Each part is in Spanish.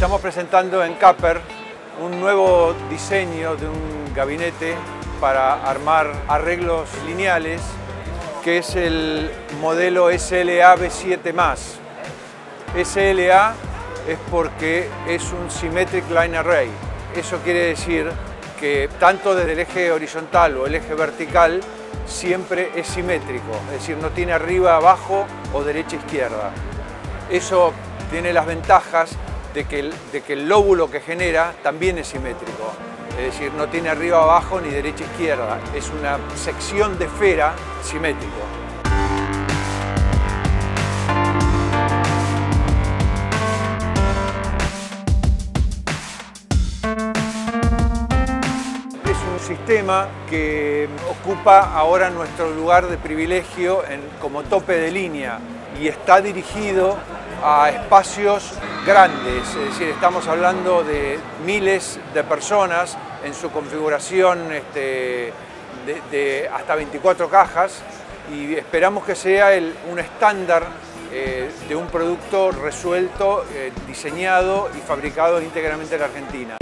Estamos presentando en Capper un nuevo diseño de un gabinete para armar arreglos lineales que es el modelo SLA B7+. SLA es porque es un Symmetric Line Array. Eso quiere decir que tanto desde el eje horizontal o el eje vertical siempre es simétrico, es decir, no tiene arriba, abajo o derecha, izquierda. Eso tiene las ventajas de que, el, de que el lóbulo que genera también es simétrico. Es decir, no tiene arriba, abajo ni derecha, izquierda. Es una sección de esfera simétrico. Es un sistema que ocupa ahora nuestro lugar de privilegio como tope de línea y está dirigido a espacios grandes, es decir, estamos hablando de miles de personas en su configuración este, de, hasta 24 cajas y esperamos que sea un estándar eh, de un producto resuelto, eh, diseñado y fabricado íntegramente en la Argentina.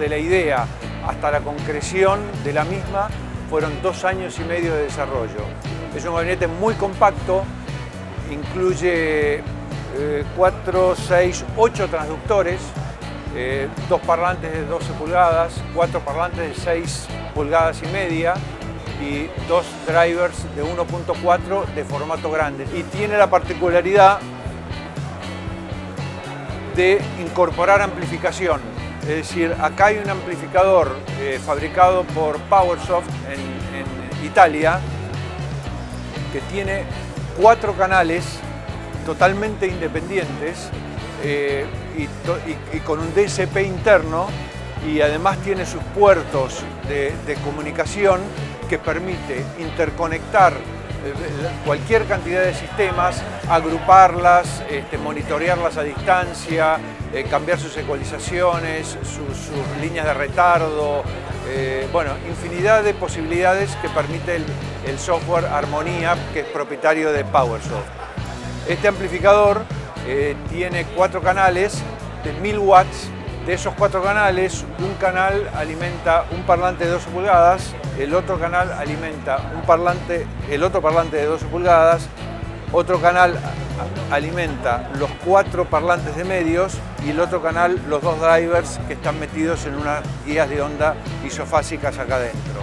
De la idea hasta la concreción de la misma fueron dos años y medio de desarrollo. Es un gabinete muy compacto, incluye 4, 6, 8 transductores, eh, dos parlantes de 12 pulgadas, cuatro parlantes de 6 pulgadas y media y dos drivers de 1.4 de formato grande. Y tiene la particularidad de incorporar amplificación. Es decir, acá hay un amplificador eh, fabricado por PowerSoft en, Italia que tiene cuatro canales totalmente independientes eh, y, con un DSP interno y además tiene sus puertos de, de comunicación que permite interconectar cualquier cantidad de sistemas, agruparlas, este, monitorearlas a distancia, eh, cambiar sus ecualizaciones, sus, líneas de retardo, eh, bueno, infinidad de posibilidades que permite el, el, software Armonía, que es propietario de PowerSoft. Este amplificador eh, tiene cuatro canales de 1000 watts de esos cuatro canales, un canal alimenta un parlante de 12 pulgadas, el otro canal alimenta un parlante, el otro parlante de 12 pulgadas, otro canal alimenta los cuatro parlantes de medios y el otro canal los dos drivers que están metidos en unas guías de onda isofásicas acá adentro.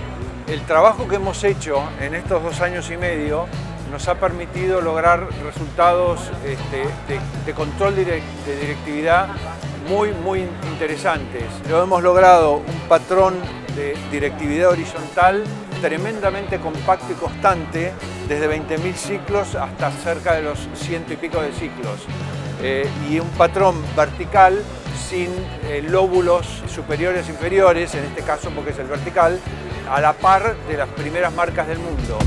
El trabajo que hemos hecho en estos dos años y medio nos ha permitido lograr resultados este, de, de, control de directividad muy, muy interesantes. Lo hemos logrado un patrón de directividad horizontal tremendamente compacto y constante, desde 20.000 ciclos hasta cerca de los ciento y pico de ciclos. Eh, y un patrón vertical sin eh, lóbulos superiores e inferiores, en este caso porque es el vertical, a la par de las primeras marcas del mundo.